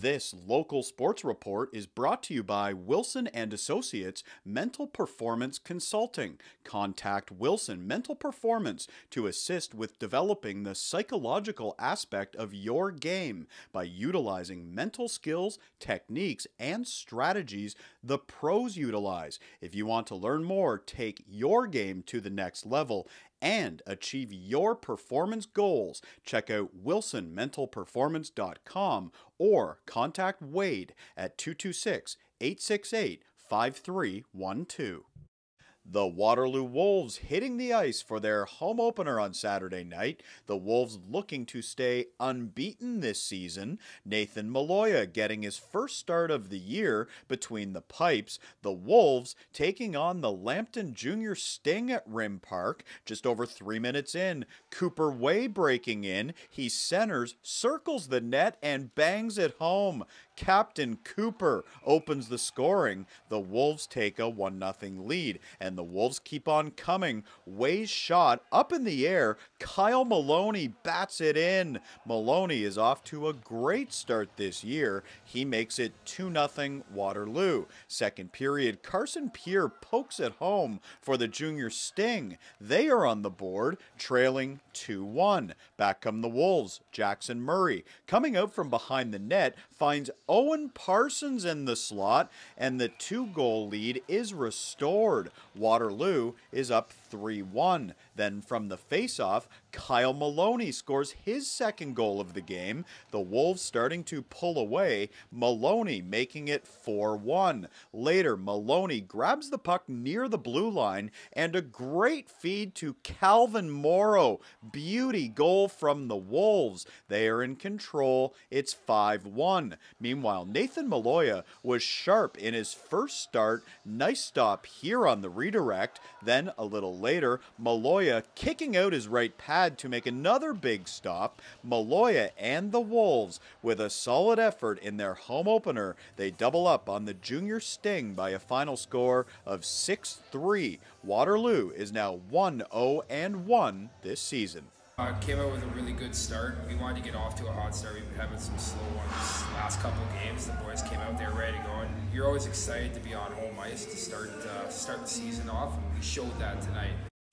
This local sports report is brought to you by Wilson and Associates Mental Performance Consulting. Contact Wilson Mental Performance to assist with developing the psychological aspect of your game by utilizing mental skills, techniques, and strategies the pros utilize. If you want to learn more, take your game to the next level and achieve your performance goals, check out wilsonmentalperformance.com or contact Wade at 226 868 5312. The Waterloo Wolves hitting the ice for their home opener on Saturday night. The Wolves looking to stay unbeaten this season. Nathan Maloya getting his first start of the year between the pipes. The Wolves taking on the Lambton Junior Sting at Rim Park. Just over three minutes in, Cooper Way breaking in. He centers, circles the net, and bangs it home. Captain Cooper opens the scoring. The Wolves take a 1 0 lead, and the Wolves keep on coming. Way's shot up in the air. Kyle Maloney bats it in. Maloney is off to a great start this year. He makes it 2 0 Waterloo. Second period, Carson Pierre pokes it home for the Junior Sting. They are on the board, trailing 2 1. Back come the Wolves. Jackson Murray, coming out from behind the net, finds Owen Parsons in the slot, and the two goal lead is restored. Waterloo is up 3 1. Then from the faceoff, Kyle Maloney scores his second goal of the game. The Wolves starting to pull away, Maloney making it 4 1. Later, Maloney grabs the puck near the blue line and a great feed to Calvin Morrow. Beauty goal from the Wolves. They are in control. It's 5 1. Meanwhile, Nathan Maloya was sharp in his first start. Nice stop here on the redirect. Then a little later, Maloya kicking out his right pad to make another big stop. Maloya and the Wolves, with a solid effort in their home opener, they double up on the Junior Sting by a final score of 6 3. Waterloo is now 1 0 and 1 this season. Uh, came out with a really good start. We wanted to get off to a hot start. We've been having some slow ones last couple games. The boys came out there ready to go, and you're always excited to be on home ice to start uh, start the season off. And we showed that tonight.